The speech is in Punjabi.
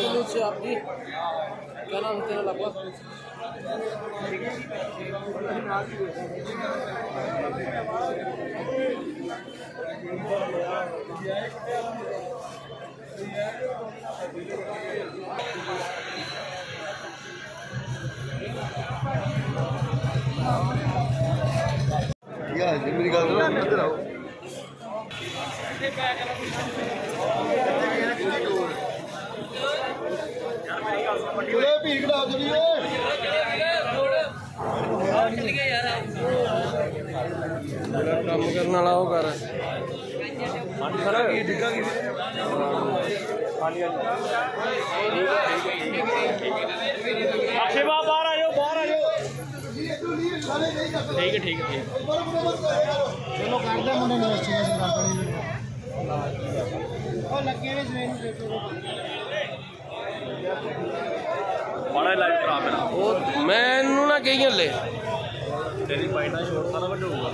से नीचे आपकी क्या नाम तेरा लगवा मेरी गल ਭੀੜ ਘਟਾ ਜਲੀ ਓਏ। ਕੰਮ ਕਰਨ ਵਾਲਾ ਉਹ ਕਰ। ਕੀ ਡਿੱਗਾ ਕੀ? ਅਕਸ਼ੇ ਬਾ ਬਾਹਰ ਆ ਜਾਓ ਬਾਹਰ ਆ ਜਾਓ ਠੀਕ ਹੈ ਠੀਕ ਹੈ। ਠੀਕ ਚਲੋ ਕਰਦੇ ਮੁੰਡੇ ਨੂੰ ਸਟੇਜ ਕਰਦੇ ਉਹ ਲੱਗੇ ਨੇ ਸਵੇਰ ਨੂੰ ਦੇਖੋ। ਬੜਾ ਲਾਈਵ ਕਰਾ ਮੇਰਾ ਉਹ ਮੈਨੂੰ ਨਾ ਕਹੀ ਹਲੇ ਤੇਰੀ ਬਾਈਟ ਦਾ ਸ਼ੋਰ ਸਾਰਾ ਵੱਡਾ ਹੋਊਗਾ